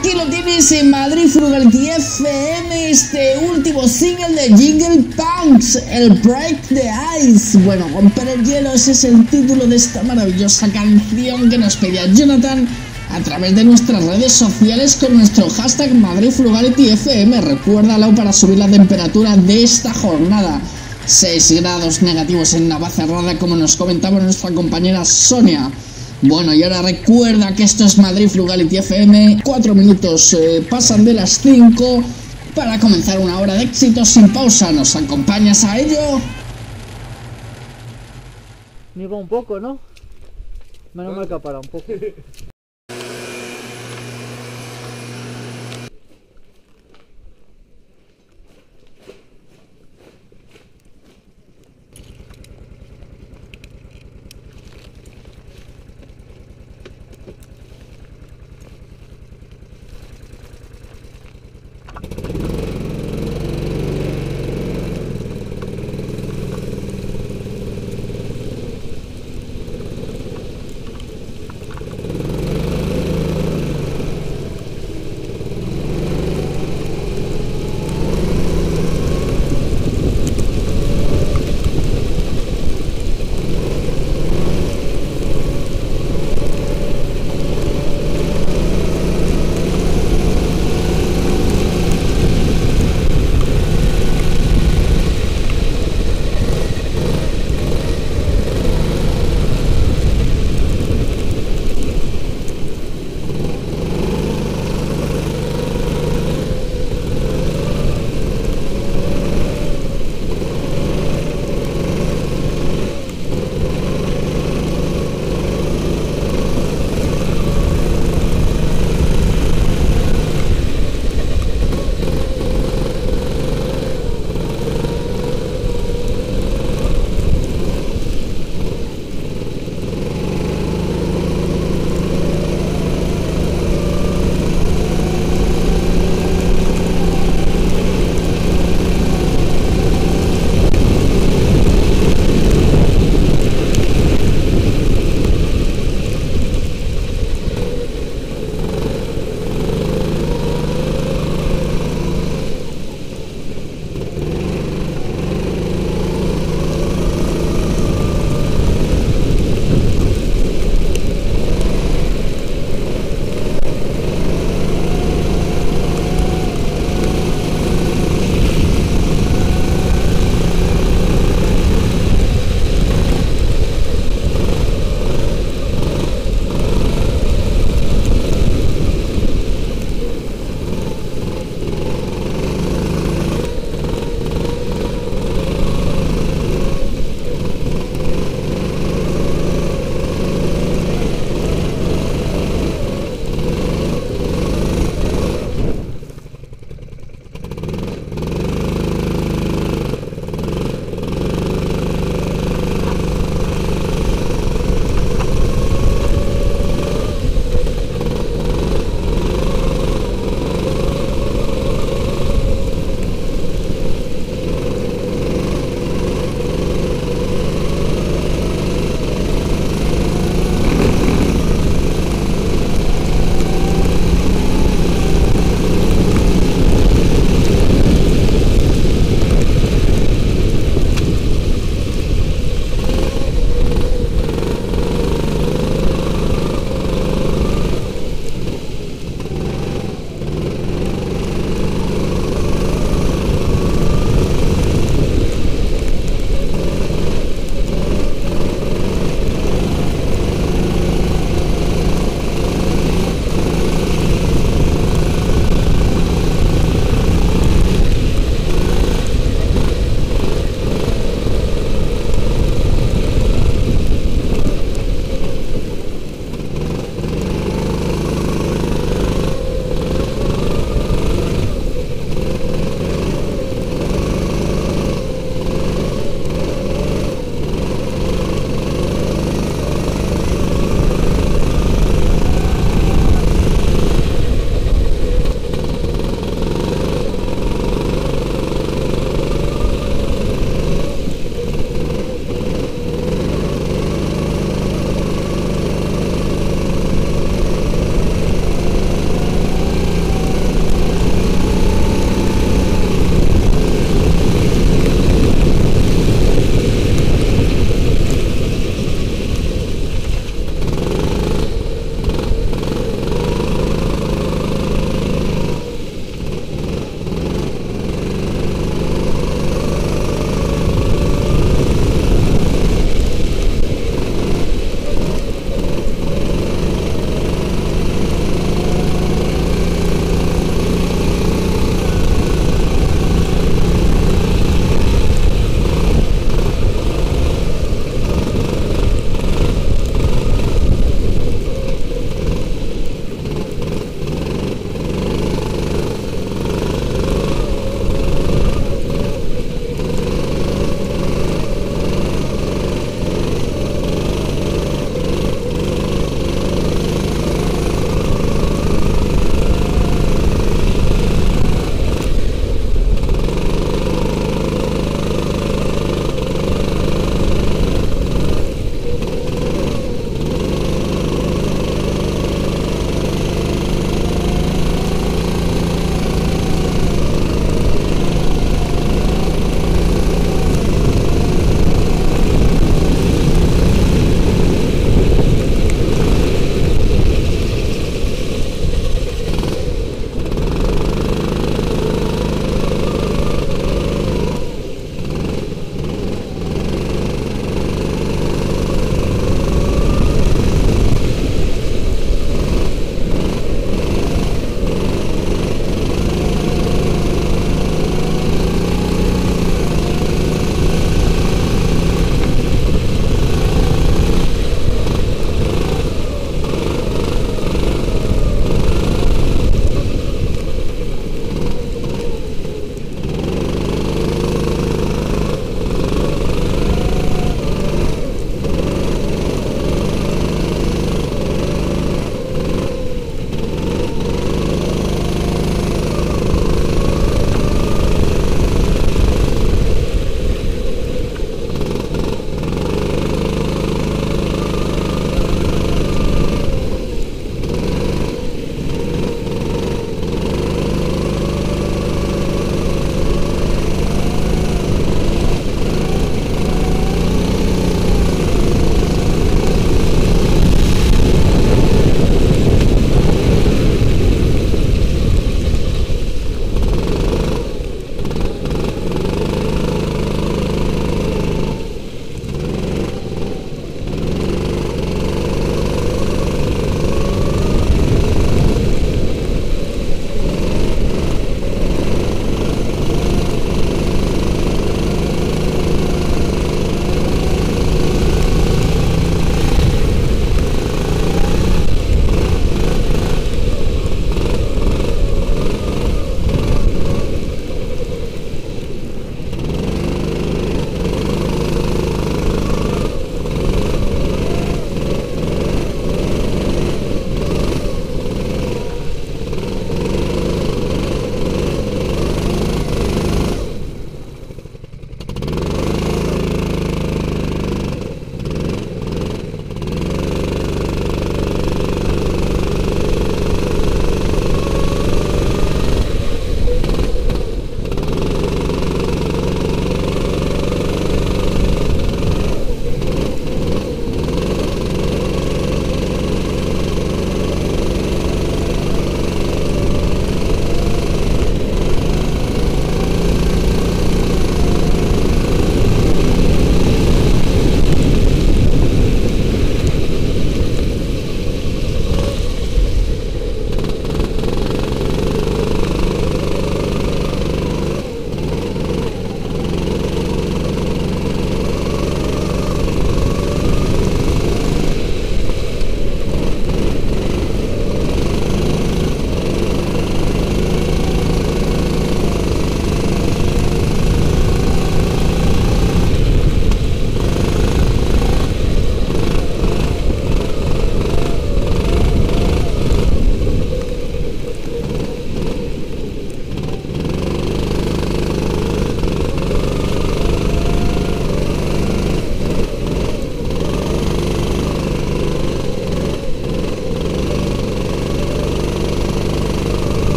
aquí lo tienes en Madrid Frugality FM, este último single de Jingle Punks, el Break the Ice. Bueno, romper el hielo, ese es el título de esta maravillosa canción que nos pedía Jonathan a través de nuestras redes sociales con nuestro hashtag Madrid Frugality FM. Recuérdalo para subir la temperatura de esta jornada. 6 grados negativos en Navacerrada, como nos comentaba nuestra compañera Sonia. Bueno, y ahora recuerda que esto es Madrid Frugality FM. Cuatro minutos eh, pasan de las 5 para comenzar una hora de éxito sin pausa. ¿Nos acompañas a ello? Nieva un poco, ¿no? Menos mal que para un poco.